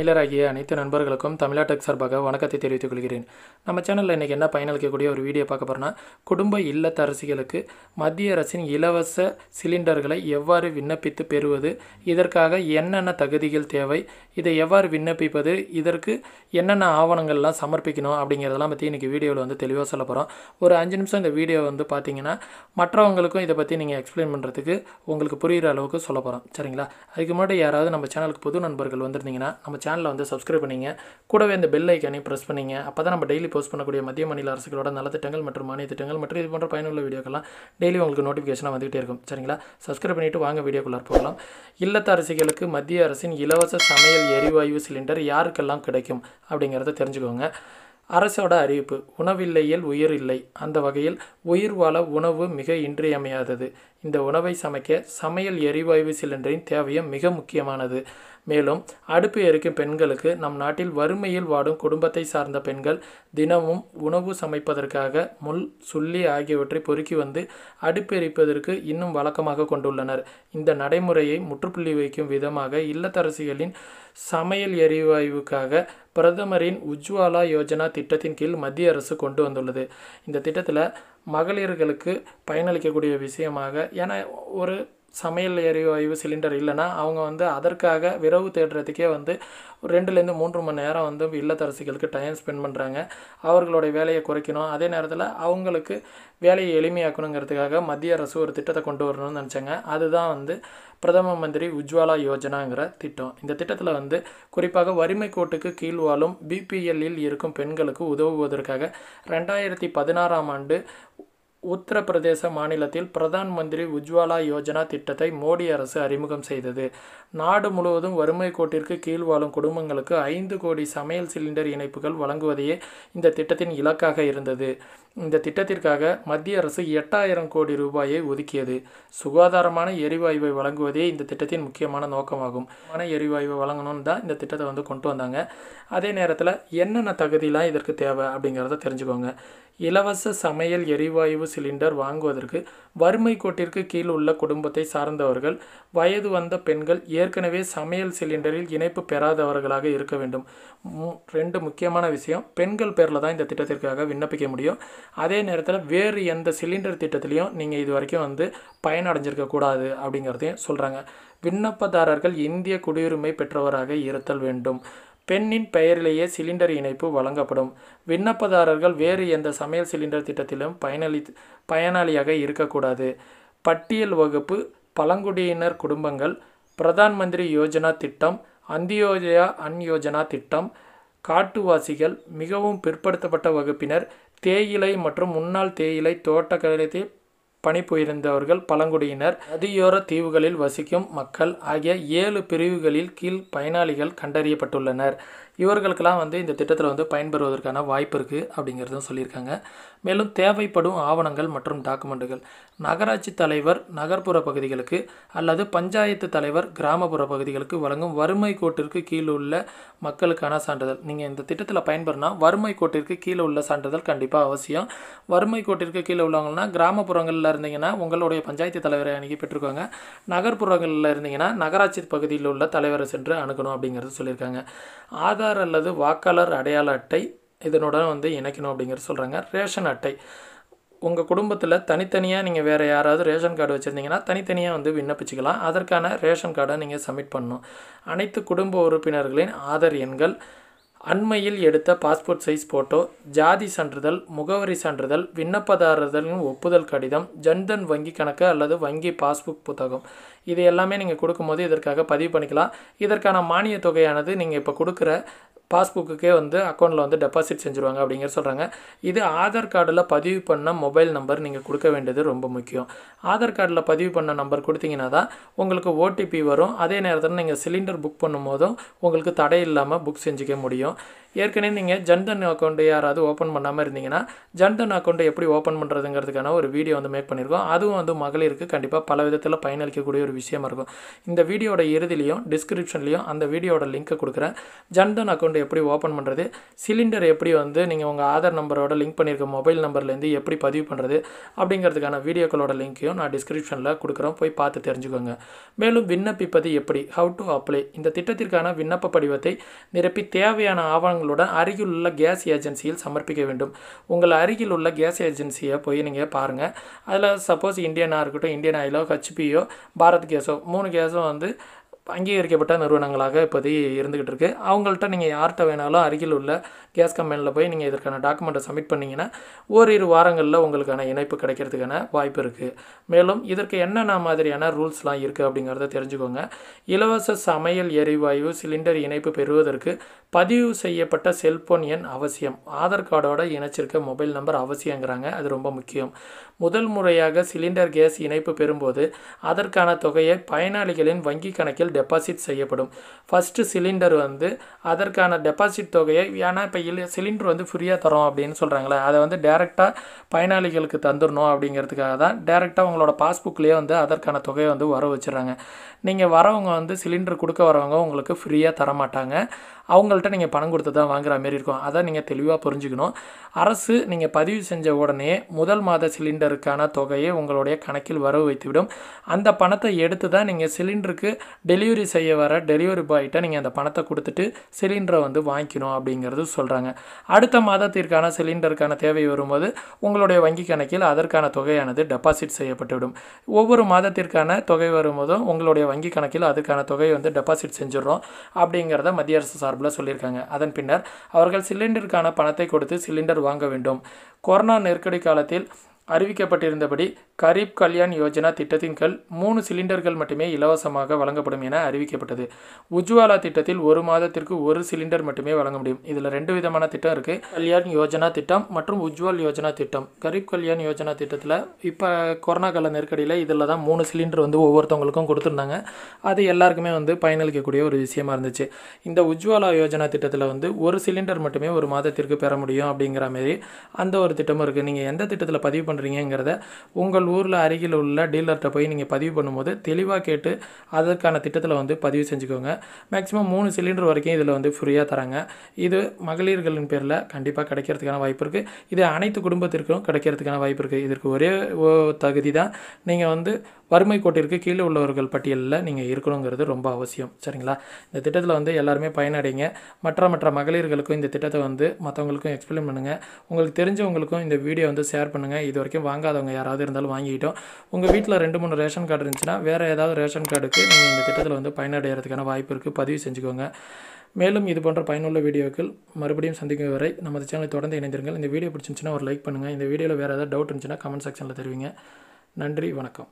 தமிழராகிய அனைத்து நண்பர்களுக்கும் தமிழா டெக் சார்பாக வணக்கத்தை தெரிவித்துக் கொள்கிறேன். நம்ம சேனலில் இன்றைக்கி என்ன பயனளிக்கக்கூடிய ஒரு வீடியோ பார்க்க போகிறோன்னா குடும்ப இல்லத்தரசிகளுக்கு மத்திய அரசின் இலவச சிலிண்டர்களை எவ்வாறு விண்ணப்பித்து பெறுவது இதற்காக என்னென்ன தகுதிகள் தேவை இதை எவ்வாறு விண்ணப்பிப்பது இதற்கு என்னென்ன ஆவணங்கள்லாம் சமர்ப்பிக்கணும் அப்படிங்கிறதெல்லாம் பற்றி இன்றைக்கி வீடியோவில் வந்து தெளிவாக சொல்ல போகிறோம் ஒரு அஞ்சு நிமிஷம் இந்த வீடியோ வந்து பார்த்தீங்கன்னா மற்றவங்களுக்கும் இதை பற்றி நீங்கள் எக்ஸ்பிளைன் பண்ணுறதுக்கு உங்களுக்கு புரிகிற அளவுக்கு சொல்ல போகிறோம் சரிங்களா? அதுக்கு முன்னாடி யாராவது நம்ம சேனலுக்கு புது நண்பர்கள் வந்திருந்தீங்கன்னா நம்ம சேனல் வந்து சப்ஸ்கிரைப் பண்ணிங்க. கூடவே இந்த பெல் ஐக்கானையும் ப்ரெஸ் பண்ணிங்க. அப்போ தான் நம்ம டெய்லி போஸ்ட் பண்ணக்கூடிய மத்திய மாநில அரசுகளோட நலத்திட்டங்கள் மற்றும் மானிய திட்டங்கள் மற்றும் இது போன்ற பயனுள்ள வீடியோக்கெல்லாம் டெய்லி உங்களுக்கு நோட்டிஃபிகேஷனாக வந்துகிட்டே இருக்கும். சரிங்களா? சப்ஸ்கிரைப் பண்ணிவிட்டு வாங்க வீடியோக்குள்ளே போகலாம். இல்லத்த அரசிகளுக்கு மத்திய அரசின் இலவச சமையல் எரிவாயு சிலிண்டர் யாருக்கெல்லாம் கிடைக்கும் அப்படிங்கிறத தெரிஞ்சுக்கோங்க. அரசோட அறிவிப்பு உணவில்லையில் உயிர் இல்லை. அந்த வகையில் உயிர் வாழ உணவு மிக இன்றியமையாதது. இந்த உணவை சமைக்க சமையல் எரிவாயு சிலிண்டரின் தேவையும் மிக முக்கியமானது. மேலும் அடுப்பு எரிக்கும் பெண்களுக்கு நம் நாட்டில் வறுமையில் வாடும் குடும்பத்தை சார்ந்த பெண்கள் தினமும் உணவு சமைப்பதற்காக முள் சுள்ளி ஆகியவற்றை பொறுக்கி வந்து அடுப்பு எரிப்பதற்கு இன்னும் வழக்கமாக கொண்டுள்ளனர். இந்த நடைமுறையை முற்றுப்புள்ளி வைக்கும் விதமாக இல்லத்தரசிகளின் சமையல் எரிவாயுவுக்காக பிரதமரின் உஜ்வாலா யோஜனா திட்டத்தின் கீழ் மத்திய அரசு கொண்டு வந்துள்ளது. இந்த திட்டத்தில் மகளிர்களுக்கு பயனளிக்கக்கூடிய விஷயமாக ஏன்னா ஒரு சமையல் எரிவாயு சிலிண்டர் இல்லைன்னா அவங்க வந்து அதற்காக விரவு தேடுறதுக்கே வந்து ஒரு ரெண்டுலேருந்து மூன்று மணி நேரம் வந்து இல்லத்தரசிகளுக்கு டைம் ஸ்பெண்ட் பண்ணுறாங்க அவர்களுடைய வேலையை குறைக்கணும். அதே நேரத்தில் அவங்களுக்கு வேலையை எளிமையாக்கணுங்கிறதுக்காக மத்திய அரசு ஒரு திட்டத்தை கொண்டு வரணும்னு நினச்சாங்க. அதுதான் வந்து பிரதம மந்திரி உஜ்வாலா யோஜனாங்கிற திட்டம். இந்த திட்டத்தில் வந்து குறிப்பாக வறுமை கோட்டுக்கு கீழ் வாழும் பிபிஎல்லில் இருக்கும் பெண்களுக்கு உதவுவதற்காக ரெண்டாயிரத்தி பதினாறாம் ஆண்டு உத்தரப்பிரதேச மாநிலத்தில் பிரதான் மந்திரி உஜ்வாலா யோஜனா திட்டத்தை மோடி அரசு அறிமுகம் செய்தது. நாடு முழுவதும் வறுமை கோட்டிற்கு கீழ் வாழும் குடும்பங்களுக்கு ஐந்து கோடி சமையல் சிலிண்டர் இணைப்புகள் வழங்குவதையே இந்த திட்டத்தின் இலக்காக இருந்தது. இந்த திட்டத்திற்காக மத்திய அரசு எட்டாயிரம் கோடி ரூபாயை ஒதுக்கியது. சுகாதாரமான எரிவாயுவை வழங்குவதே இந்த திட்டத்தின் முக்கியமான நோக்கமாகும். எரிவாயுவை வழங்கணும்னு தான் இந்த திட்டத்தை வந்து கொண்டு வந்தாங்க. அதே நேரத்தில் என்னென்ன தகுதியெலாம் இதற்கு தேவை அப்படிங்கிறத தெரிஞ்சுக்கோங்க. இலவச சமையல் எரிவாயு சிலிண்டர் வாங்குவதற்கு வறுமை கோட்டிற்கு கீழ் உள்ள குடும்பத்தை சார்ந்தவர்கள் வயது வந்த பெண்கள் ஏற்கனவே சமையல் சிலிண்டரில் இணைப்பு பெறாதவர்களாக இருக்க வேண்டும். ரெண்டு முக்கியமான விஷயம் பெண்கள் பேரில் தான் இந்த திட்டத்திற்காக விண்ணப்பிக்க முடியும். அதே நேரத்தில் வேறு எந்த சிலிண்டர் திட்டத்திலையும் நீங்கள் இது வரைக்கும் வந்து பயனடைஞ்சிருக்க கூடாது அப்படிங்கிறதையும் சொல்கிறாங்க விண்ணப்பதாரர்கள் இந்திய குடியுரிமை பெற்றவராக இருத்தல் வேண்டும். பெண்ணின் பெயரிலேயே சிலிண்டர் இணைப்பு வழங்கப்படும். விண்ணப்பதாரர்கள் வேறு எந்த சமையல் சிலிண்டர் திட்டத்திலும் பயனளி பயனாளியாக இருக்கக்கூடாது. பட்டியல் வகுப்பு பழங்குடியினர் குடும்பங்கள் பிரதான் மந்திரி யோஜனா திட்டம் அந்தியோதயா அன்யோஜனா திட்டம் காட்டுவாசிகள் மிகவும் பிற்படுத்தப்பட்ட வகுப்பினர் தேயிலை மற்றும் முன்னாள் தேயிலை தோட்டக்கலைத்தில் பணிபுரிந்தவர்கள் பழங்குடியினர். நதியோர தீவுகளில் வசிக்கும் மக்கள் ஆகிய ஏழு பிரிவுகளில் கீழ் பயனாளிகள் கண்டறியப்பட்டுள்ளனர். இவர்களுக்கெல்லாம் வந்து இந்த திட்டத்தில் வந்து பயன்பெறுவதற்கான வாய்ப்பு இருக்குது அப்படிங்கிறதும் சொல்லியிருக்காங்க. மேலும் தேவைப்படும் ஆவணங்கள் மற்றும் டாக்குமெண்ட்டுகள். நகராட்சி தலைவர் நகர்ப்புற பகுதிகளுக்கு அல்லது பஞ்சாயத்து தலைவர் கிராமப்புற பகுதிகளுக்கு வழங்கும் வறுமை கோட்டிற்கு கீழே உள்ள மக்களுக்கான சான்றிதழ். நீங்கள் இந்த திட்டத்தில் பயன்பெறினா வறுமை கோட்டிற்கு கீழே உள்ள சான்றிதழ் கண்டிப்பாக அவசியம். வறுமை கோட்டிற்கு கீழே உள்ளவங்கன்னா கிராமப்புறங்களில் இருந்தீங்கன்னா உங்களுடைய பஞ்சாயத்து தலைவரை அணுகி பெற்றுக்கோங்க. நகர்ப்புறங்களில் இருந்தீங்கன்னா நகராட்சி பகுதியில் உள்ள தலைவரை சென்று அணுகணும் அப்படிங்கிறது சொல்லியிருக்காங்க. ஆதார் அல்லது வாக்காளர் அடையாள அட்டை இதனுடன் வந்து இணைக்கணும் அப்படிங்கிற சொல்கிறாங்க ரேஷன் அட்டை. உங்கள் குடும்பத்தில் தனித்தனியாக நீங்கள் வேறு யாராவது ரேஷன் கார்டு வச்சுருந்தீங்கன்னா தனித்தனியாக வந்து விண்ணப்பிச்சுக்கலாம். அதற்கான ரேஷன் கார்டை நீங்கள் சப்மிட் பண்ணணும். அனைத்து குடும்ப உறுப்பினர்களின் ஆதார் எண்கள் அண்மையில் எடுத்த பாஸ்போர்ட் சைஸ் ஃபோட்டோ ஜாதி சான்றிதழ் முகவரி சான்றிதழ் விண்ணப்பதாரர்களின் ஒப்புதல் கடிதம் ஜன்தன் வங்கி கணக்கு அல்லது வங்கி பாஸ்புக் புத்தகம். இது எல்லாமே நீங்கள் கொடுக்கும்போது இதற்காக பதிவு பண்ணிக்கலாம். இதற்கான மானிய தொகையானது நீங்கள் இப்போ கொடுக்குற பாஸ்புக்குக்கே வந்து அக்கௌண்ட்டில் வந்து டெபாசிட் செஞ்சுருவாங்க அப்படிங்கிற சொல்கிறாங்க இது ஆதார் கார்டில் பதிவு பண்ண மொபைல் நம்பர் நீங்கள் கொடுக்க வேண்டியது ரொம்ப முக்கியம். ஆதார் கார்டில் பதிவு பண்ண நம்பர் கொடுத்தீங்கன்னா தான் உங்களுக்கு ஓடிபி வரும். அதே நேரத்தில் நீங்கள் சிலிண்டர் புக் பண்ணும்போதும் உங்களுக்கு தடை இல்லாமல் புக் செஞ்சுக்க முடியும். ஏற்கனவே நீங்கள் ஜன்தன் அக்கௌண்ட்டு யாராவது ஓப்பன் பண்ணாமல் இருந்தீங்கன்னா ஜன்தன் அக்கௌண்ட்டை எப்படி ஓப்பன் பண்ணுறதுங்கிறதுக்கான ஒரு வீடியோ வந்து மேக் பண்ணியிருக்கோம் அதுவும் வந்து மகளிருக்கு கண்டிப்பாக பல விதத்தில் பயனளிக்கக்கூடிய ஒரு விஷயமா இருக்கும். இந்த வீடியோட இறுதிலையும் டிஸ்கிரிப்ஷன்லையும் அந்த வீடியோட லிங்க்கை கொடுக்குறேன். ஜன்தன் அக்கௌண்ட் எப்படி ஓப்பன் பண்ணுறது சிலிண்டர் எப்படி வந்து நீங்கள் உங்கள் ஆதார் நம்பரோட லிங்க் பண்ணியிருக்க மொபைல் நம்பர்லேருந்து எப்படி பதிவு பண்ணுறது அப்படிங்கிறதுக்கான வீடியோக்களோட லிங்க்கையும் நான் டிஸ்கிரிப்ஷனில் கொடுக்குறோம் போய் பார்த்து தெரிஞ்சுக்கோங்க. மேலும் விண்ணப்பிப்பது எப்படி ஹவு டு அப்ளை இந்த திட்டத்திற்கான விண்ணப்ப படிவத்தை நிரப்பி தேவையான ஆவணங்களுடன் அருகில் உள்ள கேஸ் ஏஜென்சியில் சமர்ப்பிக்க வேண்டும். உங்கள் அருகில் உள்ள கேஸ் ஏஜென்சியை போய் நீங்கள் பாருங்கள் அதில் சப்போஸ் இந்தியனாக இருக்கட்டும் இந்தியன் ஆயிலோ ஹெச்பியோ பாரத் கேஸோ மூணு கேஸும் வந்து அங்கீகரிக்கப்பட்ட நிறுவனங்களாக இப்போதைக்கு இருந்துக்கிட்டு இருக்குது அவங்கள்ட்ட நீங்கள் யார்கிட்ட வேணாலும் அருகில் உள்ள கேஸ் கம்பெனியில் போய் நீங்கள் இதற்கான டாக்குமெண்ட்டை சப்மிட் பண்ணிங்கன்னா ஓரிரு வாரங்களில் உங்களுக்கான இணைப்பு கிடைக்கிறதுக்கான வாய்ப்பு இருக்குது மேலும் இதற்கு என்னென்ன மாதிரியான ரூல்ஸ்லாம் இருக்குது அப்படிங்கிறத தெரிஞ்சுக்கோங்க. இலவச சமையல் எரிவாயு சிலிண்டர் இணைப்பு பெறுவதற்கு பதிவு செய்யப்பட்ட செல்போன் எண் அவசியம். ஆதார் கார்டோட இணைச்சிருக்க மொபைல் நம்பர் அவசியங்கிறாங்க. அது ரொம்ப முக்கியம். முதல் முறையாக சிலிண்டர் கேஸ் இணைப்பு பெறும்போது அதற்கான தொகையை பயனாளிகளின் வங்கி கணக்கில் டெபாசிட் செய்யப்படும். ஃபஸ்ட்டு சிலிண்டர் வந்து அதற்கான டெபாசிட் தொகையை ஏன்னா இப்போ இல்லை சிலிண்டர் வந்து ஃப்ரீயாக தரோம் அப்படின்னு சொல்கிறாங்களே அதை வந்து டேரெக்டாக பயனாளிகளுக்கு தந்துடணும் அப்படிங்கிறதுக்காக தான் டேரெக்டாக உங்களோட பாஸ்புக்லேயே வந்து அதற்கான தொகையை வந்து வர வச்சுறாங்க நீங்கள் வரவங்க வந்து சிலிண்டர் கொடுக்க வரவங்க உங்களுக்கு ஃப்ரீயாக தர மாட்டாங்க அவங்கள்ட்ட நீங்கள் பணம் கொடுத்து தான் வாங்குற மாரி இருக்கும். அதை நீங்கள் தெளிவாக புரிஞ்சுக்கணும். அரசு நீங்கள் பதிவு செஞ்ச உடனே முதல் மாத சிலிண்டருக்கான தொகையை உங்களுடைய கணக்கில் வரவு வைத்துவிடும். அந்த பணத்தை எடுத்து தான் நீங்கள் சிலிண்டருக்கு டெலிவரி செய்ய வர டெலிவரி பாய்கிட்ட நீங்கள் அந்த பணத்தை கொடுத்துட்டு சிலிண்டரை வந்து வாங்கிக்கணும் அப்படிங்கிறது சொல்கிறாங்க அடுத்த மாதத்திற்கான சிலிண்டருக்கான தேவை வரும்போது உங்களுடைய வங்கி கணக்கில் அதற்கான தொகையானது டெபாசிட் செய்யப்பட்டுவிடும். ஒவ்வொரு மாதத்திற்கான தொகை வரும்போதும் உங்களுடைய வங்கி கணக்கில் அதுக்கான தொகையை வந்து டெபாசிட் செஞ்சிடறோம் அப்படிங்கிறத மத்திய அரசு சார்பில் சொல்லியிருக்காங்க. அதன் பின்னர் அவர்கள் சிலிண்டருக்கான பணத்தை கொடுத்து சிலிண்டர் வாங்க வேண்டும். கொரோனா நெருக்கடி காலத்தில் அறிவிக்கப்பட்டிருந்தபடி கரீப் கல்யாண் யோஜனா திட்டத்தின் கீழ் மூணு சிலிண்டர்கள் மட்டுமே இலவசமாக வழங்கப்படும் என அறிவிக்கப்பட்டது. உஜ்வாலா திட்டத்தில் ஒரு மாதத்திற்கு ஒரு சிலிண்டர் மட்டுமே வழங்க முடியும். இதில் ரெண்டு விதமான திட்டம் இருக்குது கல்யாண் யோஜனா திட்டம் மற்றும் உஜ்வால் யோஜனா திட்டம். கரீப் கல்யாண் யோஜனா திட்டத்தில் இப்போ கொரோனா கால நெருக்கடியில் இதில் தான் மூணு சிலிண்டர் வந்து ஒவ்வொருத்தவங்களுக்கும் கொடுத்துருந்தாங்க. அது எல்லாருக்குமே வந்து பயனளிக்கக்கூடிய ஒரு விஷயமா இருந்துச்சு. இந்த உஜ்வாலா யோஜனா திட்டத்தில் வந்து ஒரு சிலிண்டர் மட்டுமே ஒரு மாதத்திற்கு பெற முடியும் அப்படிங்கிற மாதிரி அந்த ஒரு திட்டமும் இருக்குது நீங்கள் எந்த திட்டத்தில் பதிவு பண்ணுறீங்கிறத உங்கள் ஊரில் அருகில் உள்ள டீலர்கிட்ட போய் நீங்கள் பதிவு பண்ணும்போது தெளிவாக கேட்டு அதற்கான திட்டத்தில் வந்து பதிவு செஞ்சுக்கோங்க. மேக்ஸிமம் மூணு சிலிண்டர் வரைக்கும் இதில் வந்து ஃப்ரீயாக தராங்க. இது மகளிர்களின் பேரில் கண்டிப்பாக கிடைக்கிறதுக்கான வாய்ப்பு இருக்குது இது அனைத்து குடும்பத்திற்கும் கிடைக்கிறதுக்கான வாய்ப்பு இருக்குது இதற்கு ஒரே தகுதி தான் நீங்கள் வந்து வறுமை கோட்டிற்கு கீழே உள்ளவர்கள் பட்டியலில் நீங்கள் இருக்கணுங்கிறது ரொம்ப அவசியம். சரிங்களா? இந்த திட்டத்தில் வந்து எல்லாருமே பயனடைங்க. மற்ற மற்ற மகளிர்களுக்கும் இந்த திட்டத்தை வந்து மற்றவங்களுக்கும் எக்ஸ்பிளைன் பண்ணுங்கள் உங்களுக்கு தெரிஞ்சவங்களுக்கும் இந்த வீடியோ வந்து ஷேர் பண்ணுங்கள் இது இது வரைக்கும் வாங்காதவங்க யாராவது இருந்தாலும் வாங்கிக்கிட்டோம். உங்கள் வீட்டில் ரெண்டு மூணு ரேஷன் கார்டு இருந்துச்சுன்னா வேறு ஏதாவது ரேஷன் கார்டுக்கு நீங்கள் இந்த திட்டத்தில் வந்து பயனடைகிறதுக்கான வாய்ப்பு இருக்குது பதிவு செஞ்சுக்கோங்க. மேலும் இது போன்ற பயனுள்ள வீடியோக்கள் மறுபடியும் சந்திக்கும் வரை நமது சேனலை தொடர்ந்து இணைந்திருங்கள். இந்த வீடியோ பிடிச்சிருந்துச்சுன்னா ஒரு லைக் பண்ணுங்கள் இந்த வீடியோவில் வேறு ஏதாவது டவுட் இருந்துச்சுன்னா கமெண்ட் செக்ஷனில் தெரிவிங்க. நன்றி வணக்கம்.